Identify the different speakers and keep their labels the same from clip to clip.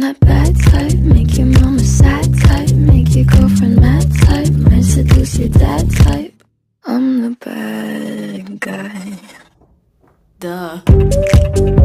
Speaker 1: I'm that bad type, make your mama sad type, make your girlfriend mad type, might seduce your dad type. I'm the bad guy.
Speaker 2: Duh.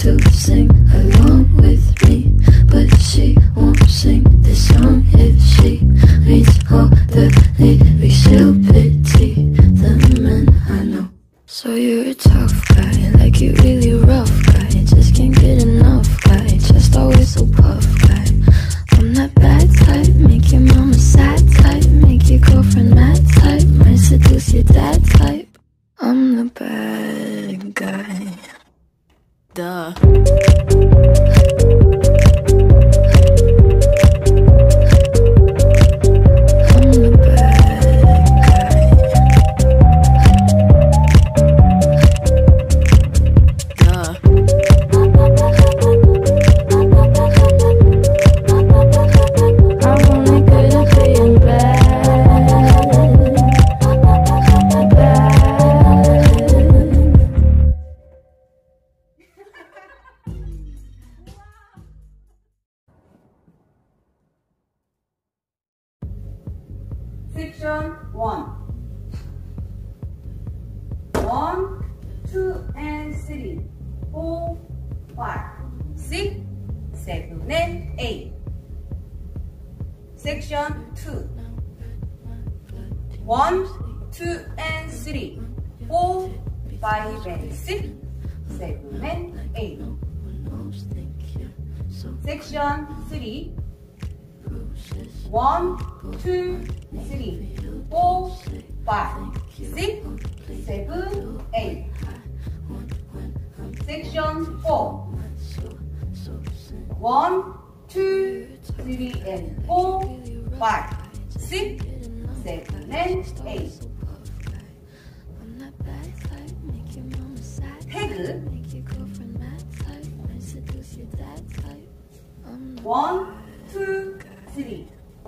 Speaker 1: To sing along with me, but she won't sing this song if she reads all the lyrics. She'll
Speaker 2: Duh.
Speaker 3: Section 1 1, 2 and 3 4, 5, 6, 7 and 8 Section 2 1, 2 and 3 4, 5 and 6 7 and 8 Section 3 one, two, three, four, five, six, seven, eight. Section four. One, two, three, and four, five, six, seven, and eight.
Speaker 1: The
Speaker 3: One, two, three,